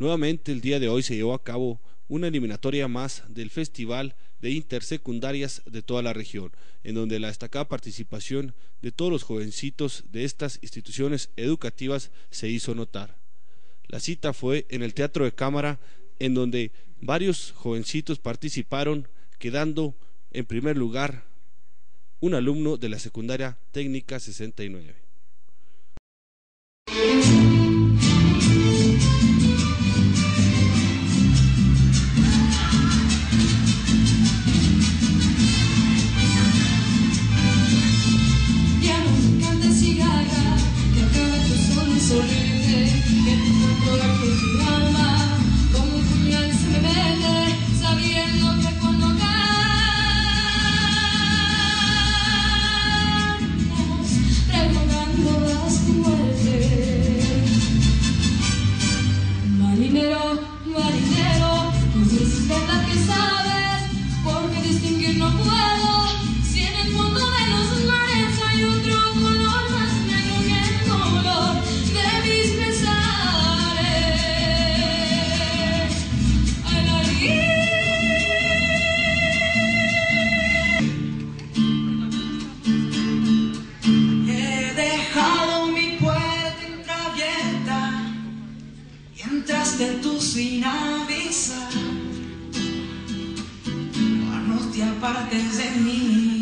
Nuevamente el día de hoy se llevó a cabo una eliminatoria más del Festival de Intersecundarias de toda la región, en donde la destacada participación de todos los jovencitos de estas instituciones educativas se hizo notar. La cita fue en el Teatro de Cámara, en donde varios jovencitos participaron, quedando en primer lugar un alumno de la secundaria técnica 69. Sin avisar. No te apartes de mí,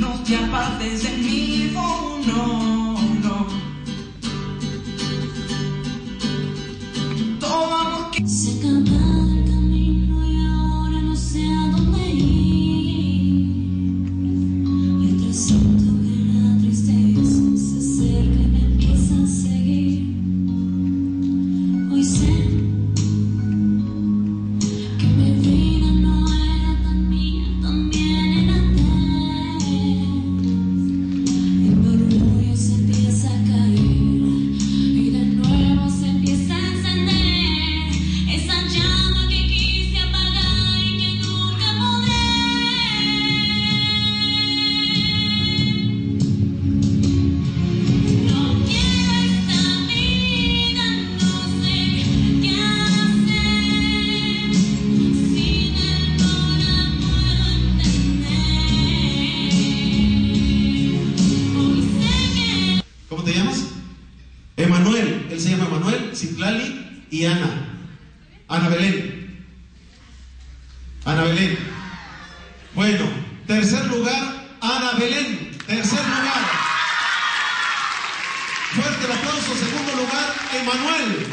No te apartes de mí, oh te llamas? Emanuel. Él se llama Emanuel, Citlali y Ana. Ana Belén. Ana Belén. Bueno, tercer lugar, Ana Belén. Tercer lugar. Fuerte el aplauso. Segundo lugar, Emanuel.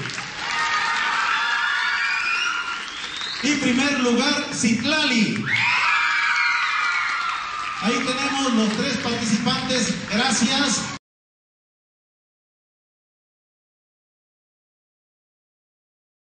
Y primer lugar, Citlali. Ahí tenemos los tres participantes. Gracias.